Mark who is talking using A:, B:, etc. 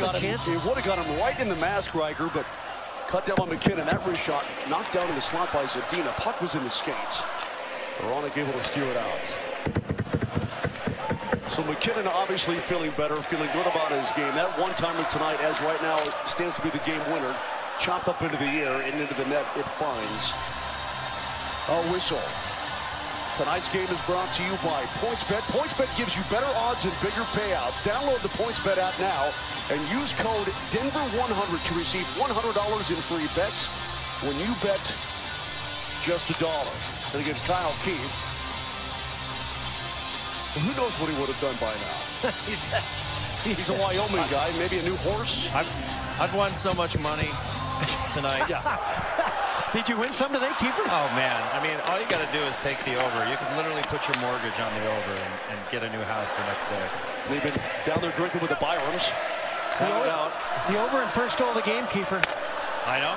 A: got him.
B: chances.
A: It would have got him right in the mask, Riker, but cut down by MacKinnon. That wrist shot knocked down in the slot by Zadina. Puck was in the skates. Veronic able to steer it out. So MacKinnon obviously feeling better, feeling good about his game. That one-timer tonight, as right now, stands to be the game winner. Chopped up into the air and into the net. It finds a whistle. Tonight's game is brought to you by PointsBet. PointsBet gives you better odds and bigger payouts. Download the PointsBet app now and use code Denver100 to receive $100 in free bets when you bet just a dollar. And again, Kyle Keith. Who knows what he would have done by now?
B: He's,
A: He's a Wyoming guy, maybe a new horse.
C: I've, I've won so much money tonight.
B: Did you win some today, Kiefer?
C: Oh, man. I mean, all you got to do is take the over. You can literally put your mortgage on the over and, and get a new house the next day.
A: They've been down there drinking with the Byrams.
B: The
A: Hanging
B: over, the over and first goal of the game, Kiefer.
C: I know.